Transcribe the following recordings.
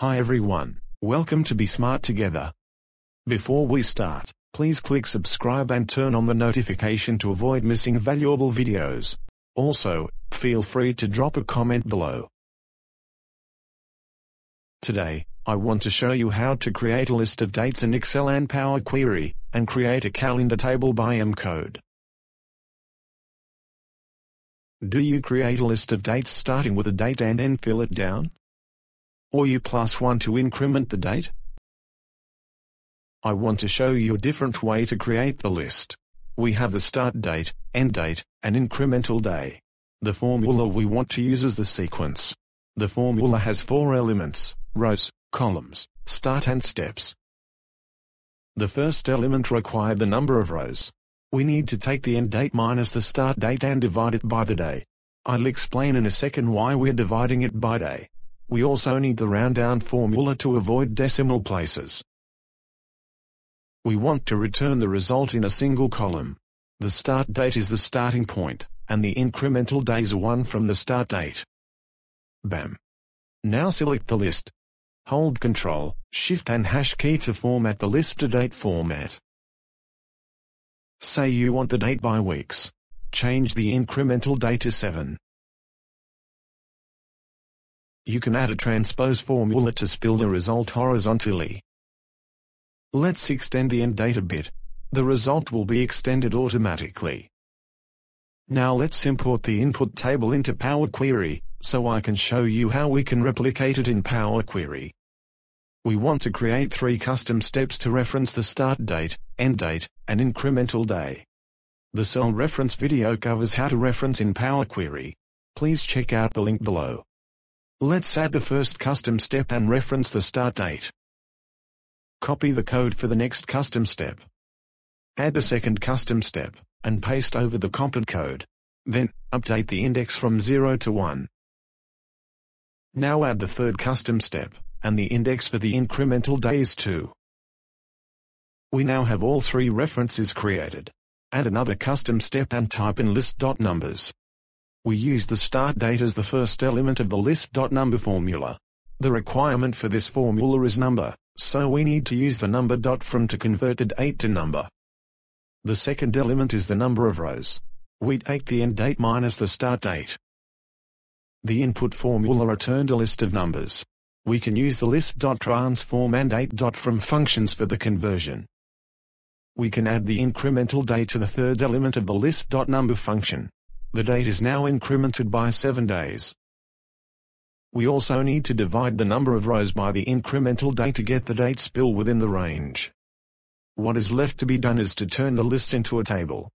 Hi everyone, welcome to Be Smart Together. Before we start, please click subscribe and turn on the notification to avoid missing valuable videos. Also, feel free to drop a comment below. Today, I want to show you how to create a list of dates in Excel and Power Query, and create a calendar table by M code. Do you create a list of dates starting with a date and then fill it down? Or you plus 1 to increment the date? I want to show you a different way to create the list. We have the start date, end date, and incremental day. The formula we want to use is the sequence. The formula has four elements, rows, columns, start and steps. The first element required the number of rows. We need to take the end date minus the start date and divide it by the day. I'll explain in a second why we're dividing it by day. We also need the round down formula to avoid decimal places. We want to return the result in a single column. The start date is the starting point, and the incremental days are one from the start date. BAM. Now select the list. Hold Ctrl, Shift and Hash key to format the list to date format. Say you want the date by weeks. Change the incremental date to 7. You can add a transpose formula to spill the result horizontally. Let's extend the end date a bit. The result will be extended automatically. Now let's import the input table into Power Query, so I can show you how we can replicate it in Power Query. We want to create three custom steps to reference the start date, end date, and incremental day. The cell reference video covers how to reference in Power Query. Please check out the link below. Let's add the first custom step and reference the start date. Copy the code for the next custom step. Add the second custom step, and paste over the copied code. Then, update the index from 0 to 1. Now add the third custom step, and the index for the incremental days too. We now have all three references created. Add another custom step and type in list.numbers. We use the start date as the first element of the list.number formula. The requirement for this formula is number, so we need to use the number dot from to convert the date to number. The second element is the number of rows. We take the end date minus the start date. The input formula returned a list of numbers. We can use the list.transform and date.from functions for the conversion. We can add the incremental date to the third element of the list.number function. The date is now incremented by 7 days. We also need to divide the number of rows by the incremental date to get the date spill within the range. What is left to be done is to turn the list into a table.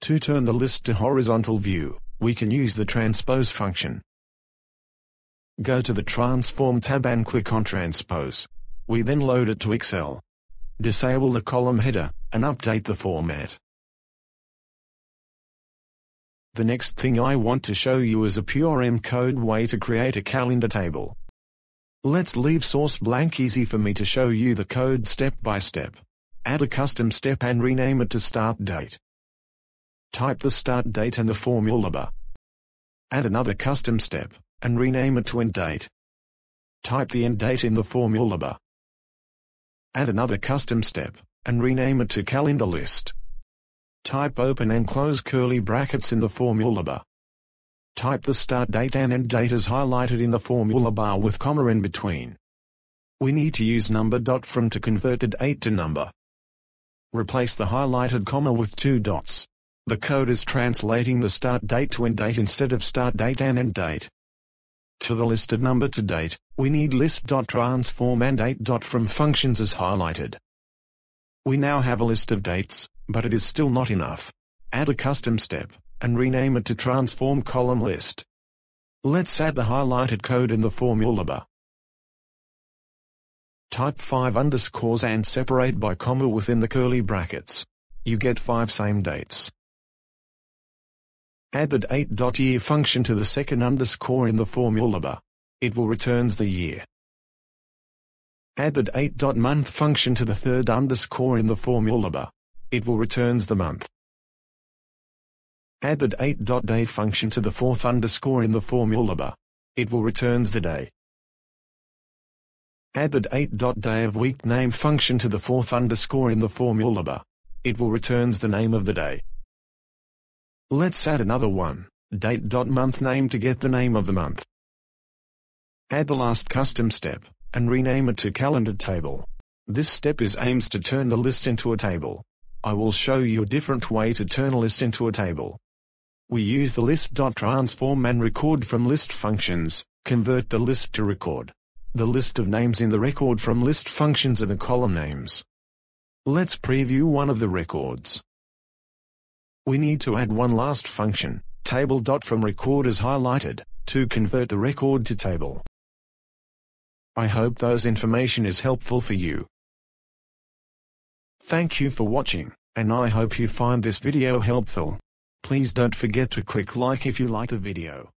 To turn the list to horizontal view, we can use the transpose function. Go to the Transform tab and click on Transpose. We then load it to Excel. Disable the column header, and update the format. The next thing I want to show you is a pure M-code way to create a calendar table. Let's leave source blank easy for me to show you the code step by step. Add a custom step and rename it to start date. Type the start date and the formula bar. Add another custom step, and rename it to end date. Type the end date in the formula bar. Add another custom step, and rename it to calendar list. Type open and close curly brackets in the formula bar. Type the start date and end date as highlighted in the formula bar with comma in between. We need to use number dot from to convert the date to number. Replace the highlighted comma with two dots. The code is translating the start date to end date instead of start date and end date. To the list of number to date, we need list.transform and date.from functions as highlighted. We now have a list of dates, but it is still not enough. Add a custom step, and rename it to transform column list. Let's add the highlighted code in the formula bar. Type 5 underscores and separate by comma within the curly brackets. You get 5 same dates. Add the date.year function to the second underscore in the formula bar. It will returns the year. Add the date.month function to the third underscore in the formula bar. It will returns the month. Add the date.day function to the fourth underscore in the formula bar. it will returns the day. Add the date.day of week name function to the fourth underscore in the formula bar. It will returns the name of the day. Let's add another one, date.month name to get the name of the month. Add the last custom step, and rename it to calendar table. This step is aims to turn the list into a table. I will show you a different way to turn a list into a table. We use the list.transform and record from list functions, convert the list to record. The list of names in the record from list functions are the column names. Let's preview one of the records. We need to add one last function, table.fromRecord From record is highlighted, to convert the record to table. I hope those information is helpful for you. Thank you for watching, and I hope you find this video helpful. Please don't forget to click like if you like the video.